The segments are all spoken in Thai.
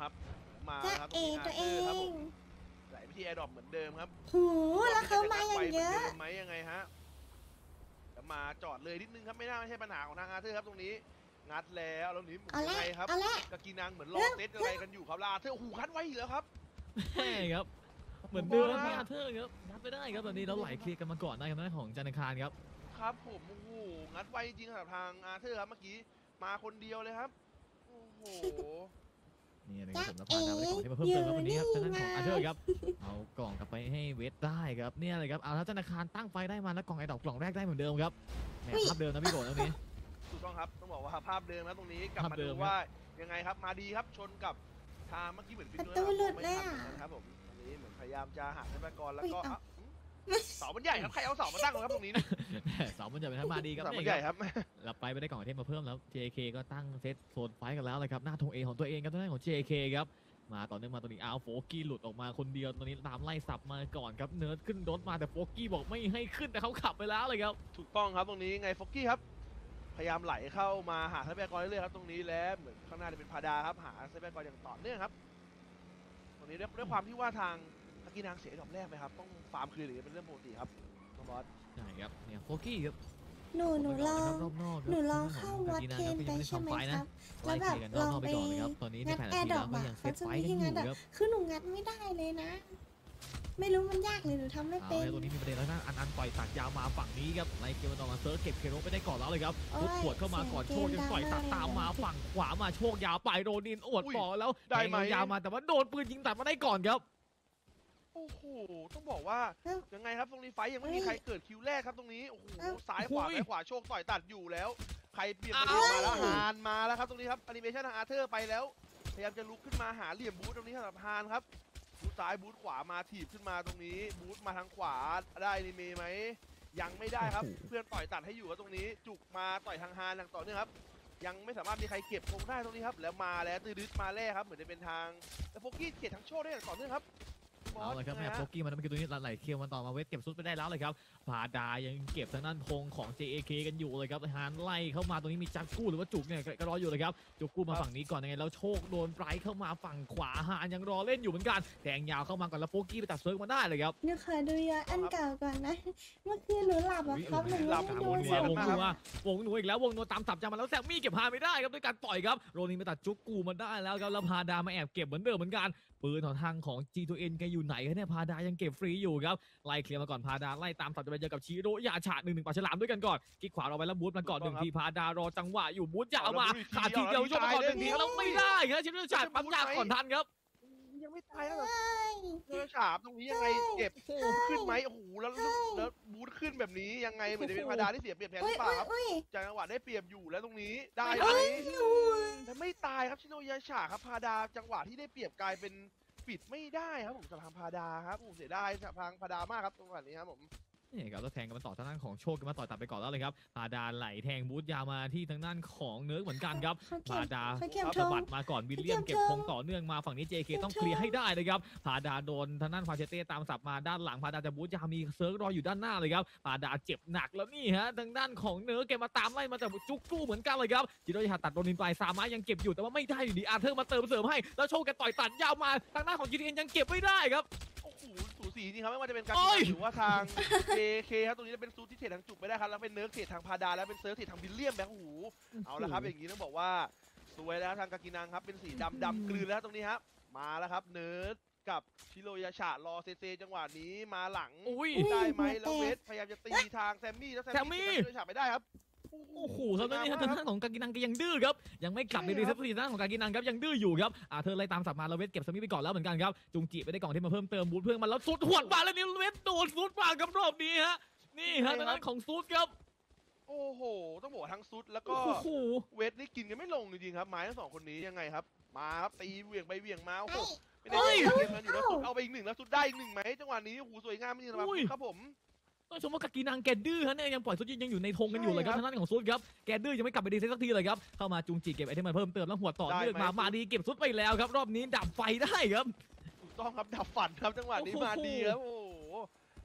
ครับ มาจะครับเอตรงนี้ตัวเออาร์ธครับผงมไหลไปที่แอร์ดรอปเหมือนเดิมครับหูแล้วเขามาอย่างเยอะไวหมืดิมไหมยังไงฮะจะมาจอดเลยนิดนึงครับไม่น่าไม่ใช่ปัญหาของทางอาร์เธอร์ครับตรงนี้งัดแล้วแล้วนี้หมุนเอายัละงไงครับเอาละกากีนังเหมือนรอเซตอะไรกันอยู่ครับแล้วอาร์เธอร์โอ้โหคัดไว้อีกแล้วครับใช่ครับเหมือนเดิมครับอาเธอร์ครับนับไปได้ครับตอนนี้เราไหลเคลียร์กันมาก่อนได้ครับทางด้านของจันทคารครับครับผมโอ้โหงัดไวจริงสำหรับทางอาร์เธอร์ครับเมื่อกี้มาคนเดียวเลยครับโอ้โห นี่นะครับผมแล้วพาดาวไปได้ของที่มาเพิ่มเติมครับวันนี้ครับทางด้านของอาเธอร์ครับเอากล่องกลับไปให้เวทได้ครับเนี่ยเลยครับเอาแล้วธนาคารตั้งไฟได้มาแล้วกล่องไอดอกกล่องแรกได้เหมือนเดิมครับแหมภาพเดิมนะพี่โกดตรงนี้ถูกต้องครับต้องบอกว่าภาพเดิมนะตรงนี้กลับภาพมาเดิดูมว่ายังไงครับมาดีครับชนกับทางเมื่อกี้เหมือนฟินประตูหลุดเลยอะไม่ทันหมืนกันครับผมตรงนี้เหมือนพยายามจะหาทรัพยากรแล้วก็อุ๊ยอะอื มเสามันใหญ่ครับใครเอาเสามาตั้งครับตรงนี้นะเสามันจะเป็นทั้งมาดีครับเสามันนี่ใหคญ่รับครับเราไปไม่ได้กล่องไอเทมมาเพิ่มแล้ว JK ก็ตั้งเซตโซนไฟกันแล้วเลยครับหน้าธงเอของตัวเองครับทางด้านของ JK ครับมาต่อเนื่องมาตรงนี้เอาโฟกี้หลุดออกมาคนเดียวตอนนี้ตามไล่สับมาก่อนครับเนิร์ดขึ้นรถมาแต่โฟกี้บอกไม่ให้ขึ้นแต่เขาขับไปแล้วเลยครับถูกต้องครับตรงนี้ไงฟอกกี้ครับพยายามไหลเข้ามาหาทรัพยากรเรื่อยๆครับตรงนี้แล้วเหมือนข้างหน้าจะเป็นพาดาครับหาทรัพยากรอย่างต่อเนื่องครับ ตรงนี้ด้วยด้วยความที่ว่าทาง ตะกี้นางเสียดอกแรกไหมครับ ต้องฟาร์มคืนหรือเป็นเรื่องปกติครับน้องบอสใช่ครับเนี่ยโฟกี้ครับหนูหนูรอรอบนอกหนูรอเข้าวัดเทนไปใช่ไหมครับไล่เคลียร์กันรอบนอกไปก่อนเลยครับตอนนี้ในงัดแผนแอที่ร์ดรแล้อวปก็อะยังเซเขาตจะไฟไม่กันอให้งัยู่ดอะครับคือหนูงัดไม่ได้เลยนะ ไม่รู้มันยากเลยหนูทำไม่เอาเป็นเลยตัวนี้มีประเด็นแล้วนะอันอันปล่อยตัดยาวมาฝั่งนี้ครับไล่เกมมันออกมาเซิร์ฟเก็บเคโรไปได้ก่อนแล้วเลยครับโอ้ทุยบขวดเข้ามาก่อนเสีโชยคงยังปล่อยตัดเกมตามมาดังมากฝั่งขวามาโชคยาวไปโดนินอวดอุ้ยต่อแล้วได้ไหมแทงยาวมาแต่ว่าโดนปืนยิงตัดมาได้ก่อนครับ โอ้โห ต้องบอกว่าเอ้ายังไงครับตรงนี้ไฟท์ยังไม่เฮ้มียใครเกิดคิวแรกครับตรงนี้ โอ้โหเอ้าซ้ายขวาโอ้ยซ้ายขวาโชคต่อยตัดอยู่แล้ว ใครเปลี่ยนอ้าไปวเปลี่ยนมาแล้วฮานมาแล้วครับตรงนี้ครับแอนิเมชันทางอาร์เธอร์ไปแล้ว พยายามจะลุกขึ้นมาหาเหลี่ยมบูธตรงนี้สำหรับฮานครับ บูธซ้ายบูธขวามาถีบขึ้นมาตรงนี้ บูธมาทางขวาได้อนิเมะไหม ยังไม่ได้ครับ เพื่อนต่อยตัดให้อยู่ครับตรงนี้ จุกมาต่อยทางฮานอย่างต่อเนื่องครับ ยังไม่สามารถมีใครเก็บธงได้ตรงนี้ครับ แล้วมาแล้วตื้อดึดมาแร่ครับ เหมือนจะเป็นทางแต่โฟกี้เก็บทั้งโชว์ได้อย่างต่อเนื่องครับบอ เอาสเลยครับนะแม่ฮะโฟกี้มันเมื่อกี้ตัวนี้ไหลเคียวมันต่อมาเวทเก็บซุดไปได้แล้วเลยครับพาดายังเก็บทางด้านธงของ JAK กันอยู่เลยครับฮานไล่เข้ามาตรงนี้มีจักกู้หรือว่าจุกเนี่ยก็ก็รออยู่เลยครับจุกกู้มาฝั่งนี้ก่อนยังไงแล้วโชคโดนไบรท์เข้ามาฝั่งขวาฮานยังรอเล่นอยู่เหมือนกันแทงยาวเข้ามาก่อนแล้วโฟกี้ไปตัดเซิร์ฟมาได้เลยครับหนูขอดูย้อนอันเก่าก่อนนะเมื่อคืนหนูหลับอะครับหนูไม่ได้วดูงสนัวดวงนัววงนัวอีกแล้ววงนัวตามสับจามาแล้วแซมมี่เก็บพาไม่ได้ครับด้วยการต่อยครับโรนินไปตัดจุกกูมาได้แล้วครับแล้วพาดามาแอบเก็บเหมือนเดิมเหมือนกัน ปืนของทางของ G2N แกอยู่ไหนกันเนี่ยพาดายังเก็บฟรีอยู่ครับไล่เคลียร์มาก่อนพาดาไล่ตามสับจะไปเจอกับชิโร่ยาฉาหนึ่งหนึ่งปากฉลามด้วยกันก่อนกิ๊กขวาเราไปแล้วบูทมาก่อนหนึ่งทีพาดารอจังหวะอยู่บูทยาวมาขาดทีเดียวยกมาก่อนหนึ่งทีแล้วไม่ได้ครับชิโร่ยาฉาปั๊มยาก่อนทันครับ ยังไม่ตายแล้วเหรอเฮ้ยเจอฉาบตรงนี้ยังไงเก็บขึ้นไหมโอ้โหแล้วแล้วบูทขึ้นแบบนี้ยังไงเหมือนจะเป็นพาดาที่เสียเปรียบแทนหอุ้รืยอเปล่าอุ้ยครับอุ้ยจากจังหวะได้เปรียบอยู่แล้วตรงนี้ได้ไหมเฮ้ยอุ้ยแต่ไม่ตายครับชิโนยาฉาครับพาดาจังหวะที่ได้เปรียบกลายเป็นปิดไม่ได้ครับผมสำหรับทางพาดาครับโอ้โหเสียดายสำหรับทางพาดามากครับตรงนี้ครับผม นี่ครับแล้วแทงกันมาต่อทางด้านของโชคกันมาต่อยตัดไปก่อนแล้วเลยครับพาดาไหลแทงบูทยาวมาที่ทางด้านของเนิร์กเหมือนกันครับเขาเก็พาบดาเขาเก็บครับธสะงบัดมาก่อนวิลเลียมเก็เก็บบธธงงต่อเนื่องมาฝั่งนี้ JK เก็บต้องธงเคลียร์ให้ได้เลยครับพาดาโดนทางด้านฟาเชเต้ตามสับมาด้านหลังพาดาจะบูทยาวมีเซิร์กรออยู่ด้านหน้าเลยครับพาดาเจ็บหนักแล้วนี่ฮะทางด้านของเนิร์กแกมาตามไล่มาแต่จุกกู้เหมือนกันเลยครับจิโรยาตัดโดนินไปซามายังเก็บอยู่แต่ว่าไม่ได้อยู่ดีอาร์เธอร์มาเติมเสริมให้แล้วโชคแกต่อยตัดยาวมาทางด้านของ GTN ยังเก็บไม่ได้ครับโอ้โห สูสีจริงครับไม่ว่าจะเป็นการโอ้ยหรือว่าทาง JK ครับตรงนี้จะเป็นซูที่เทรดทางจุกไม่ได้ครับแล้วเป็นเนิร์กเทรดทางพาดาแล้วเป็นเซิร์ฟเทรดทางบิลเลียมแบงค์หูเอาละครับอย่างนี้ต้องบอกว่าสวยแล้วทางกากินังครับเป็นสีดำดำกลืนแล้วตรงนี้ครับมาแล้วครับเนิร์ดกับชิโรยาชารอเซเซจังหวะนี้มาหลังอุ้ยได้ไหมหัวแตกแล้วเวทพยายามจะตีทางแซมมี่แล้วแซมแซมมี่มี่ชิโรยาชาไม่ได้ครับ โอ้โหครับแล้วนี่ฮะทางด้านของกากินังก็ยังดื้อครับ ยังไม่กลับในรีเซพชันด้านของกากินังครับยังดื้ออยู่ครับอ่าเธอไล่ตามสับมาแล้วเวทเก็บสมิธไปก่อนแล้วเหมือนกันครับ จุงจิไปได้กล่องที่มาเพิ่มเติมบูทเพื่อนมาแล้วสุดหวดมาแล้วนี่เวทโดนสุดมากับรอบนี้ฮะ นี่ฮะทางด้านของซูดครับ โอ้โห ต้องบอกว่าทั้งซุดแล้วก็โอ้โหเวทนี่กินกันไม่ลงจริงๆครับไม้ทั้งสองคนนี้ยังไงครับ มาครับตีเหวี่ยงไปเหวี่ยงมาโอ้โหไม่ได้เกมกันอยู่แล้วซุดเอาไปอีกหนึ่งแล้วซุดได้อีกหนึ่งไหมจังหวะนี้โอ้โหสวยงามจริงๆสำหรับซุดครับผม ต้องชมว่ากากินังแกดื้อฮะเนี่ยยังปล่อยซุดยังอยู่ในธงกันอยู่เลยครับใช่ครับทางด้านของซุดครับแกดื้อยังไม่กลับไป reset สักทีเลยครับเข้ามาจุงจิเก็บ item มาเพิ่มเติมแล้วหัวต่อเนื่องได้ไหมมามาดีเก็บซุดไปแล้วครับ รอบนี้ดับไฟได้ครับถูกต้องครับดับฝันครับจังหวะนี้โอ้โหมาดีครับโอ้โห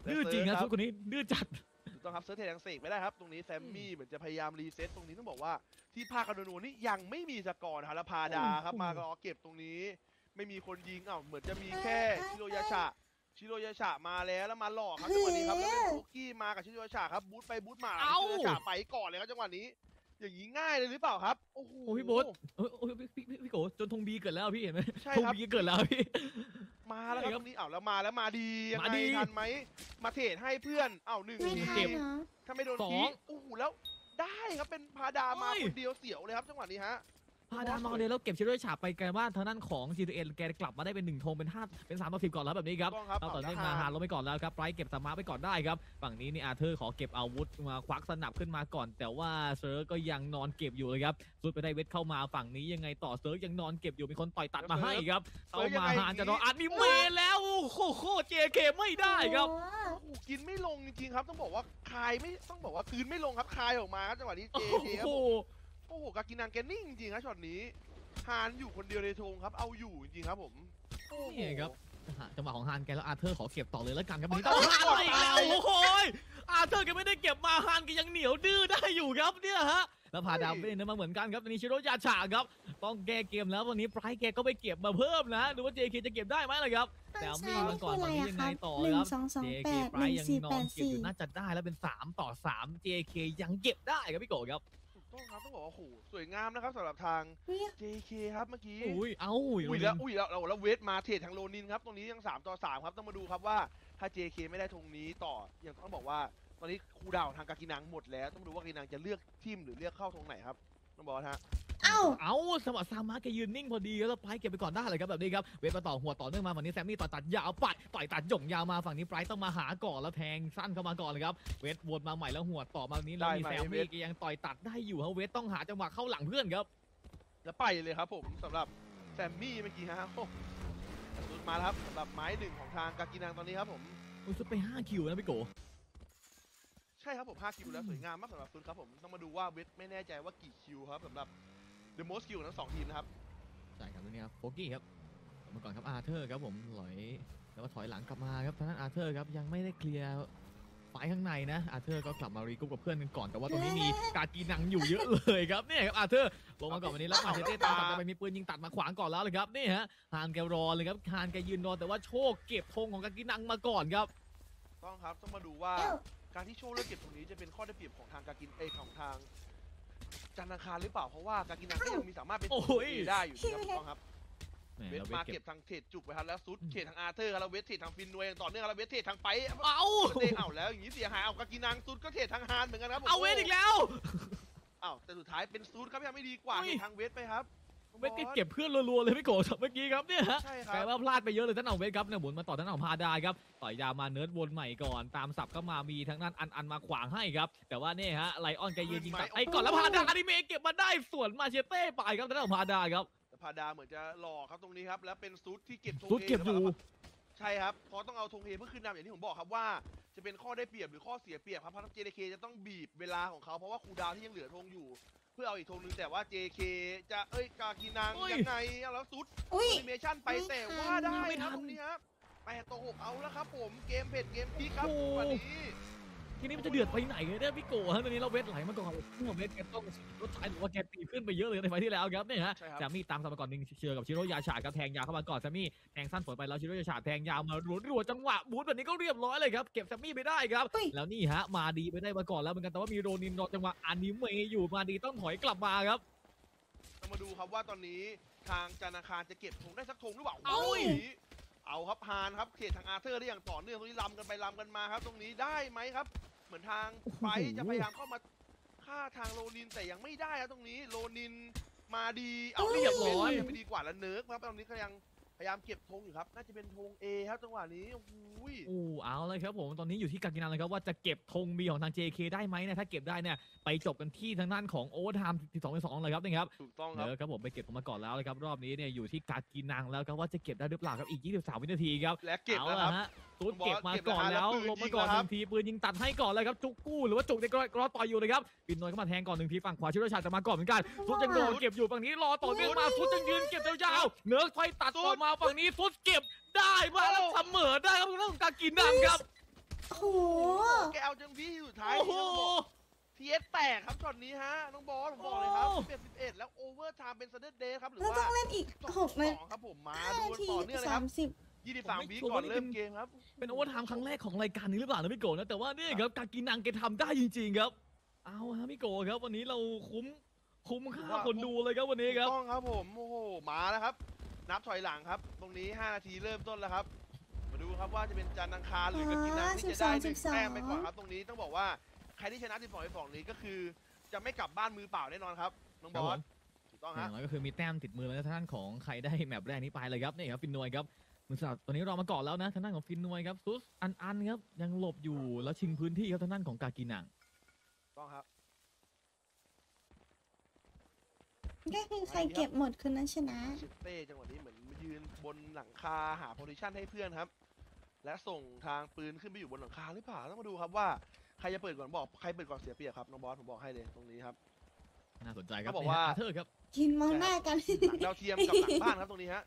ดื้อจริงนะคซุดคนนี้ดื้อจัดถูกต้องครับเซิร์ฟเททางเสกไม่ได้ครับตรงนี้แซมมี่เหมือนจะพยายาม reset ตรงนี้ต้องบอกว่าที่ภาคกันนัวๆนี่ยังไม่มีสกอร์นะครับแล้วพาดาครับโอ้โหมารอเก็บตรงนี้ ไม่มีคนยิงอ้าวเหมือนจะมีแค่ชิโรยาชะชิโรยาชะมาแล้วแล้วมาหลอกครับจังหวะนี้ครับแล้วเป็นคุกกี้ มากับชิโรยาชะครับ boost ไป boost มาเอ้า ชิโรยาชะไปก่อนเลยครับจังหวะนี้ อย่างนี้ง่ายเลยหรือเปล่าครับโอ้โห โอ้พี่โบ๊ทเอ้ยโอ้ยพี่พี่พี่โกจนธงบีเกิดแล้วพี่เห็นไหมใช่ธงครับ บีเกิดแล้วพี่ มาแล้วครับใช่ครับตรงนี้อ้าวแล้วมาแล้วมาดียังมาไงดีทันไหมมาเทรดให้เพื่อนอ้าวหนึ่งไม่ทีทันเก็บเหรอถ้าไม่โดนสองทีโอ้โหแล้วได้ครับเป็นพาดามาเฮ้ย คนเดียวเสียวเลยครับจังหวะนี้ฮะ พาดามาคนเดียวแล้วเก็บชิโร่ฉาบไปไกลว่าทางด้านของ G2N แกกลับมาได้เป็นหนึ่งธงเป็นห้าเป็นสามต่อสิบก่อนแล้วแบบนี้ครับต้องครับเอาต่อเนื่องแล้วมาฮหาลงไปก่อนแล้วครับไบรท์เก็บสมาร์ทไปก่อนได้ครับฝั่งนี้นี่อาเธอร์ขอเก็บอาวุธมาควักสนับขึ้นมาก่อน แต่ว่าเซิร์กก็ยังนอนเก็บอยู่เลยครับสุดไปได้เวทเข้ามาฝั่งนี้ยังไงต่อเซิร์กยังนอนเก็บอยู่มีคนต่อยตัดมาให้ครับเอามาหานจะรออันนี้เมแล้วโอ้โหโคเจเคไม่ได้ครับโอ้โหโอ้โหกินไม่ลงจริงๆครับต้องบอกว่าคายไม่ต้องบอกว่าคืนไม่ลงครับคายออกมาครับจังหวะนี้โอ้เจโหเคครับ โอ้โหกากินังแกนิ่งจริงๆครับช็อตนี้ฮานอยู่คนเดียวในธงครับ เอาอยู่จริงๆครับผมโอ้โห นี่ครับจังหวะของฮานแกแล้วอาเธอร์ขอเก็บต่อเลยแล้วกันครับโอ้วันยนี้ต้องฮานเอาไปอีกแล้วเอาโอ้โหยอาเธอร์แกไม่ได้เก็บมาฮานแกยังเหนียวดื้อได้อยู่ครับเนี่ยฮะแล้วพาดาวไม่ได้เนื้อมาเหมือนกันครับวันนี้ชิโร่ยาฉาครับต้องแก้เกมแล้ววันนี้ไบรท์แกก็ไปเก็บมาเพิ่มนะดูว่า JK จะเก็บได้ไหมล่ะครับแต่เอามีดมาก่อนตอนนี้ยังไงต่อหนึ่คงรับสองสอง JK แปดไบหรนึ่งท์ยังสี่นแปอนดเก็บอสี่ยู่น่าจะได้แล้วเป็น 3 ต่อ 3 JK ยังเก็บได้ครับพี่โกครับถูก ต้องครับต้องบอกว่าโอ้โหสวยงามนะครับสำหรับทางอุ๊ย JK ครับเมื่อกี้ อุ้ย เอ้าอุ้ยแล้วอุ้ยแล้วเราแล้วเวทมาเทรดทางโลนินครับตรงนี้ยัง 3 ต่อ 3 ครับต้องมาดูครับว่าถ้า JK ไม่ได้ธงนี้ต่อยังต้องบอกว่าตอนนี้คูลดาวน์ทางกากินังหมดแล้ว ต้องดูว่ากากินังจะเลือกทีมหรือเลือกเข้าธงไหนครับต้องบอกนะฮะ เอ้า เอ้าสมัครซามาแกยืนนิ่งพอดีแล้วไบรท์เก็บไปก่อนได้เลยครับแบบนี้ครับเวทมาต่อหัวต่อเนื่องมาฝั่งนี้แซมมี่ต่อยตัดยาวปัดต่อยตัดหย่งยาวมาฝั่งนี้ไบรท์ต้องมาหาก่อนแล้วแทงสั้นเข้ามาก่อนเลยครับเวทวนมาใหม่แล้วหัวต่อมานี้แล้วมีได้แซไหมมเวมี่ทแกยังต่อยตัดได้อยู่ครับเวทต้องหาจังหวะเข้าหลังเพื่อนครับแล้วไปเลยครับผมสำหรับแซมมี่เมื่อกี้ฮะโอ้สุดมาแล้วครับสำหรับไม้หนึ่งของทางกากินังตอนนี้ครับผมอุ้ยซุดไป5 kill นะพี่โกใช่ครับผม5 kill แล้วสวยงามมากสำหรับซุดครับผมต้องมาดูว่าเวทไม่แน่ใจว่ากี่ kill ครับสำหรับ The Most Kill ของทั้งสองทีมนะครับใช่ครับตรงนี้ครับโฟกี้ครับเมื่อก่อนครับอาเธอร์ครับผมถอยแล้วก็ถอยหลังกลับมาครับทางด้านอาเธอร์ครับยังไม่ได้เคลียร์ฝ่ายข้างในนะอาเธอร์ก็กลับมา regroup กับเพื่อนกันก่อนแต่ว่าตรงนี้มีกากีนังอยู่เยอะเลยครับเนี่ยครับอาเธอร์ลงมาก่อนวันนี้แล้วมาเชเต้ตามตัดไปมีปืนยิงตัดมาขวางก่อนแล้วเลยครับนี่ฮะฮานแกรอเลยครับฮานแกยืนรอแต่ว่าโชคเก็บธงของกากีนังมาก่อนครับต้องครับต้องมาดูว่าเอ้าการที่โชว์เลือกเก็บตรงนี้จะเป็นข้อได้เปรียบของทางกากินเอยของทาง จันทร์อังคารหรือเปล่าเพราะว่ากากินังก็ยังมีสามารถเป็นโอ้ตัวยเอได้อยู่นะครับถูกต้องครับแหมเวทแล้วเวมาทเก็เก็บบทางเทรดจุกไปครับแล้วซุดเทรดทางอาร์เธอร์ครับแล้วเวทเทรดทางฟินนวยอย่างต่อเนื่องครับแล้วเวทเทรดทางไปเอ้า เต้เอาแล้วอย่างนี้เสียหายเอากากินังซุดก็เทรดทางฮานเหมือนกันครับผมเอาเวทอีกแล้ว อ้าวแต่สุดท้ายเป็นซุดครับยังไม่ดีกว่าเฮ้ย เทรดทางเวทไปครับ เวทก็เก็บเพื่อนรัวๆเลยพี่โกเมื่อกี้ครับเนี่ยฮะใช่คกรัลายบว่าพลาดไปเยอะเลยท่านเอาเวทครับเนี่ยหมุนมาต่อท่านเอาพาดาครับต่อยยาวมาเนิร์ดวนใหม่ก่อน ตามสับก็มามีทั้งนั้นอันอันมาขวางให้ครับ แต่ว่าเนี่ยฮะไลออนแกยืนยิงตัดไอ้ก่อนแล้วพาดาอนิเมะเก็บมาได้ส่วนมาเชเต้ไปครับท่านเอาพาดาครับแต่พาดาเหมือนจะหลอกครับตรงนี้ครับ แล้วเป็นซุดที่เก็บธงสุดเก็บอยู่ ใช่ครับเพราะต้องเอาธง A เพื่อขึ้นนำอย่างที่ผมบอกครับว่า จะเป็นข้อได้เปรียบหรือข้อเสียเปรียบครับเพราะทาง JK จะต้องบีบเวลาของเขาเพราะว่า cooldown ที่ยังเหลือธงอยู่ เพื่อเอาอีกธงนึงแต่ว่า JK จะเอ้ยกากีนังโอ้ย ยังไงเอาแล้วซุดอุ้ย แอนิเมชันไปแต่ว่าไม่ทันได้ไม่ทันครับตรงนี้ครับแปดต่อหกเอาแล้วครับผมเกมเผ็ดเกมพลิกครับโอ้โห วันนี้ ทีนี้มันจะเดือดไปไหนเนี่ยพี่โกฮะตอนนี้เราเวทไหลมาก่อนเมื่อเวทแกต้องรถท้ายหรือว่าแกตีขึ้นไปเยอะเลยใน fight ที่แล้วครับเนี่ยฮะใช่ครับแซมมี่ตามสมก่อนหนึ่งเชือกับชิโร่ยาฉาครับแทงยาวเข้ามาก่อนแซมมี่แทงสั้นสวนไปแล้วชิโร่ยาฉาแทงยาวมารัวๆจังหวะบูทแบบนี้ก็เรียบร้อยเลยครับเก็บแซมมี่ไปได้ครับอุ้ยแล้วนี่ฮะมาดีไปได้มาก่อนแล้วเหมือนกันแต่ว่ามีโรนินรอจังหวะอนิเมะอยู่มาดีต้องถอยกลับมาครับเรามาดูครับว่าตอนนี้ทางจันทร์อังคารจะเก็บธงได้สักธงหรือเปล่าเอาโอ้ยเอาครับฮานครับเขตทางอาร์เธอร์ได้อย่างต่อเนื่องตรงนี้ลำกันไปลำกันมาครับ ตรงนี้ได้ไหมครับ เหมือนทางไฟท์จะพยายามเข้ามาฆ่าทางโลนินแต่ยังไม่ได้ครับตรงนี้ โลนินมาดีเอาเรียบร้อยยังไม่ดีกว่าแล้วเนิร์กครับตอนนี้ก็ยัง พยายามเก็บธงอยู่ครับ น่าจะเป็นธง A ครับจังหวะนี้โอ้โหอู้เอาเลยครับผมตอนนี้อยู่ที่กากินันเลยครับว่าจะเก็บธงบีของทาง JK ได้ไหมเนี่ยถ้าเก็บได้เนี่ยไปจบกันที่ทางด้านของโอเวอร์ไทม์12 2เลยครับนี่ครับ ถูกต้องคเอรับอครับผมไปเก็บผมมาก่อนแล้วเลยครับรอบนี้เนี่ยอยู่ที่กากินังแล้วครับว่าจะเก็บได้หรือเปล่าครับอีก 23 วินาทีครับและเก็บอาแล้วคละรับฮะตูดเก็บมาเก็บก่อนแล้วแล้วปืนลงมาก่อนยิงหแล้วครับนึ่งทีปืนยิงตัดให้ก่อนเลยครับจุกกู้หรือว่าจุกในกรอยกรอต่อยอยู่เลยครับปินนอยเข้ามาแทงก่อนหนึ่งทีฝั่งขวาชิโรชาจะมาก่อนเหมือนกันฟุตยังโดนเก็บอยู่ฝั่งนี้รอต่อเนื่องมาฟุตยังยืนเก็บยาวๆเนื้อไฟตัดต่อมาฝั่งนี้ฟุตเก็บได้มาแล้วเสมอได้ครับเรื่องของกากินังครับโอ้โหแกเอาจังพี่สุดท้ายโอ้โหนทีเอสแตกครับช็อตนี้ฮะ น้องบอสผมบอกเลยครับโอ้11 11 แล้วโอเวอร์ไทม์เป็นซันเดอร์เดย์ครับ หรือเราว่าต้องเล่นอีกหกนาสองครับผมมาห้าดูนากันทีต่อเนื่องเลยคสารับมสิบ23วิก่อนเริ่มเกมครับ เป็นโอเวอร์ไทม์ครั้งแรกของรายการนี้หรือเปล่านะพี่โกนะแต่ว่านี่ครับกากินังแกทำได้จริงๆครับ เอาฮะพี่โกครับ วันนี้เราคุ้มคุ้มค่าคนดูเลยครับวันนี้ครับ ถูกต้องครับผม โอ้โห มาแล้วครับ นับถอยหลังครับ ตรงนี้ 5 นาทีเริ่มต้นแล้วครับ มาดูครับว่าจะเป็นจันทร์อังคารหรือกากินังที่จะได้หนึ่งแต้มไปก่อนครับ ตรงนี้ต้องบอกว่าใครที่ชนะ12 12นี้ก็คือ จะไม่กลับบ้านมือเปล่าแน่นอนครับน้องบอครับผมสถูกต้องอย่าฮะงน้อยก็คือมีแต้มติดมือแล้วนะทางด้านของใครได้แมปแรกนี้ไปเลยครับนี่ครับฟินนวยครับมือสับตอนนี้เรามาก่อนแล้วนะทางด้านของฟินนวยครับซุสอันอันครับยังหลบอยู่แล้วชิงพื้นที่ครับทางด้านของกากินังถูกต้องครับ ก็คือใครเก็บหมดคนนั้นชนะเชฟเต้จังหวะนี้เหมือนมายืนบนหลังคาหา position ให้เพื่อนครับ และส่งทางปืนขึ้นไปอยู่บนหลังคาหรือเปล่าต้องมาดูครับว่าใครจะเปิดก่อนบอกใครเปิดก่อนเสียเปรียบครับน้องบอสผมบอกให้เลยตรงนี้ครับ น่าสนใจครับเขาบอกว่านี่ฮะอาเธอร์ครับ กินมองหน้ากัน หลังดาวเทียมกับหลังบ้านครับตรงนี้ฮะ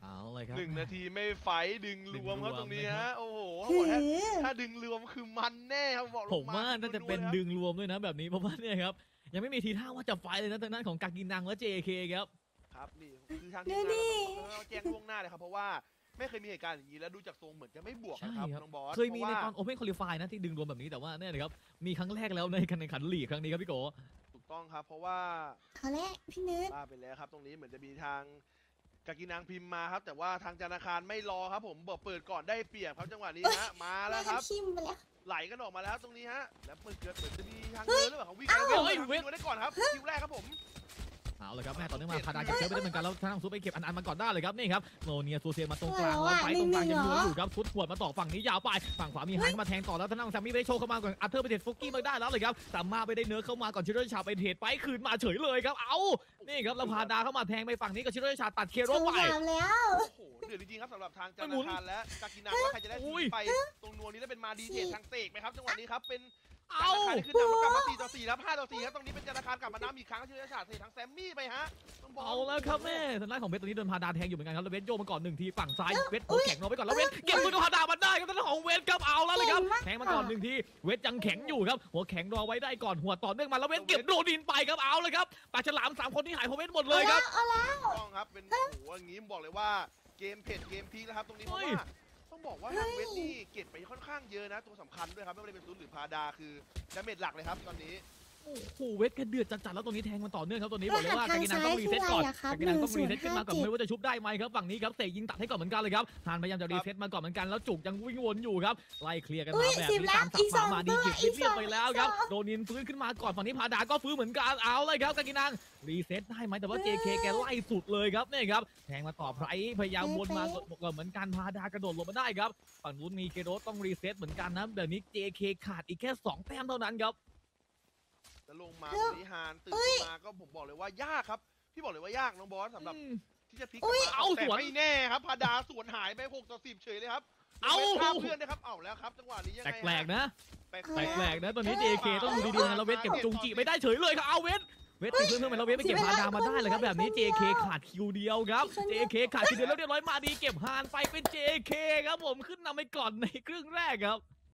เอาเลยครับ หนึ่งนาทีไม่ไฟท์ดึงรวมครับดึงรวมตรงนี้นะครัฮะบ โอ้โหเขาถืบอกอว่าถ้าดึงรวมคือมันแน่ครับบอกลงผมว่าน่าจะเป็นลยครับดึงรวมด้วยนะแบบนี้เพราะว่าเนี่ยครับ ยังไม่มีทีท่าว่าจะไฟเลยนะทางด้านของกากินังและ JK ครับครับนี่คือทางดูที่ดิเราแจ้งล่วงหน้าเลยครับเพราะว่าไม่เคยมีเหตุการณ์อย่างนี้แล้วดูจากทรงเหมือนจะไม่บวกนะครับใช่ครับน้องบอสเคยมีในพราะตว่าอนโอเพนคอลิฟายนะที่ดึงรวมแบบนี้แต่ว่าเนี่ยนะครับมีครั้งแรกแล้วในการแข่งขันลีกครั้งนี้ครับพี่โกถูกต้องครับ เพราะว่าเอาละพี่เนิร์ดลาไปแล้วครับ ตรงนี้เหมือนจะมีทางกากินังพิมพ์มาครับ แต่ว่าทางธนาคารไม่รอครับ ผมบอกเปิดก่อนได้เปรียบครับจังหวะนี้ฮะมาแล้วครับคิมไปแล้ว ไหลกันออกมาแล้วครับตรงนี้ฮะแล้วมันเกิดเหมือนจะมีทางเดินหรือเปล่าเขาวิ่งกันเอ้าเวเฮ้ยทเว้ยดูได้ก่อนครับคิวแรกครับผม เอาเลยครับแม่ต่อเนื่องมาพาดาเก็บเชื้อไปได้เหมือนกันแล้วทางด้านซุปไปเก็บอันอันมาก่อนได้เลยครับนี่ครับโนเนียซูเซียมาตรงกลางเอาวางอะไฟตรงกลางหนึ่ยังงนัหนึ่วงเหรออยู่ครับชุดขวดมาต่อฝั่งนี้ยาวไปฝั่งขวามีฮันมาแทงต่อแล้วทางด้านของแซมมี่ไปโชว์เข้ามาก่อนอาร์เธอร์ไปเทรดฟุกกี้มาได้แล้วเลยครับแต่มาไปได้เนื้อเข้ามาก่อนชิโร่ชาไปเทรดไปคืนมาเฉยเลยครับเอานี่ครับแล้วพาดาเข้ามาแทงไปฝั่งนี้กับชิโร่ชาตัดเคโรถึงไปสามแล้วโอ้โหเดือดจริงๆครับสำหรับทางธมันหมุนานคารและกากินังว่าใครจะได้อุ้ยทีไปตรงนวลนี้แล้วเป็นมาดีเทรดทางเสกไหมครับจังหวะนี้ครับเป็น เอาธนาคารที่ขึ้นนำมากลับมา4ต่อ4ครับ5ต่อ4ครับตรงนี้เป็นธนาคารกลับมาน้ำอีกครั้งที่จะฉาดเททางแซมมี่ไปฮะต้องบกเอาแล้วครับแม่ทางด้านของเวทตอนนี้โดนพาดาแทงอยู่เหมือนกันครับแล้วเวทโยกมาก่อนหนึ่งทีฝั่งซ้ายเวทโผแข็งลงไปก่อนแล้วเวทเก็บมือพาดามาได้ครับทางด้านของเวทครับเอาแล้วเลยครับเก่งมากแทงมาก่อนหนึ่งทีเวทยังแข็งอยู่ครับหัวแข็งรอไว้ได้ก่อนหัวต่อเนื่องมาแล้วเวทเก็บโดดินไปครับเอาเลยครับปากฉลามสามคนที่หายของเวทหมดเลยครับเอาละต้องครับเป็นโอ้โหอย่างนี้บอกเลยว่าเกมเผ็ดเกมพีคแล้วครับตรงนี้เพราะเฮ้ยว่า ต้องบอกว่าทางเวทนี่เก็บไปค่อนข้างเยอะนะ ตัวสำคัญด้วยครับ ไม่ว่าจะเป็นซุนหรือพาดาคือดาเมจหลักเลยครับตอนนี้ โอ้โหเวทแค่เดือดจัดๆแล้วตรงนี้แทงมันต่อเนื่องครับตรงนี้บอกเลยว่ากากินังต้องรีเซ็ตก่อนกากินังต้องรีเซ็ตขึ้นมาก่อนไม่ว่าจะชุบได้ไหมครับฝั่งนี้ครับเตะยิงตัดให้ก่อนเหมือนกันเลยครับฮานพยายามจะรีเซ็ตมาก่อนเหมือนกันแล้วจุกยังวิ่งวนอยู่ครับไล่เคลียร์กันอุ้มายแบบสิบนี้ละตามสัอีบกสมาองมาดีตัวเก็บอีกเรีสยบองไปแล้วครับสองโดนินฟื้นขึ้นมาก่อนฝั่งนี้พาดาก็ฟื้นเหมือนกันเอาเลยครับกากินังรีเซ็ตได้ไหมแต่ว่า JK แกไล่สุดเลยครับเนี่ยครับแทงมาต่อไพรพยายามวนมาก็เหมือนกันพาดากระโดดลงมาได้ครับฝั่งนู้นมีเกโรสต้องรีเซ็ตเหมือนกันนะเดี๋ยวนี้ JK ขาดอีกแค่สองแต้มเท่านั้นครับแล้วลงมาเฮ้ยบริหารตื่นขึ้นมาก็ผมบอกเลยว่ายากครับ พี่บอกเลยว่ายากน้องบอสสำหรับอืมที่จะพลิกอุ้ยกลับมาเอาแต่สวนไม่แน่ครับพาดาสวนหายไป6ต่อ10เฉยเลยครับ เอาไปฆ่าเพื่อนนะครับเอาแล้วครับจังหวะนี้ยังไงฮะแปลกๆนะแปลกเอาแปลกๆนะตอนนี้ JK ต้องดูดีๆนะแล้วเวทเก็บจุงจิไม่ได้เฉยเลยครับเอาเวทเวทติดเพื่อนเพื่อนไปแล้วเวทไปเก็บพาดามาได้เลยครับแบบนี้ JK ขาดคิวเดียวครับ JK ขาดคิวเดียวแล้วเรียบร้อยมาดีเก็บฮานไปเป็น JK ครับผมขึ้นนำไปก่อนในครึ่งแรกครับ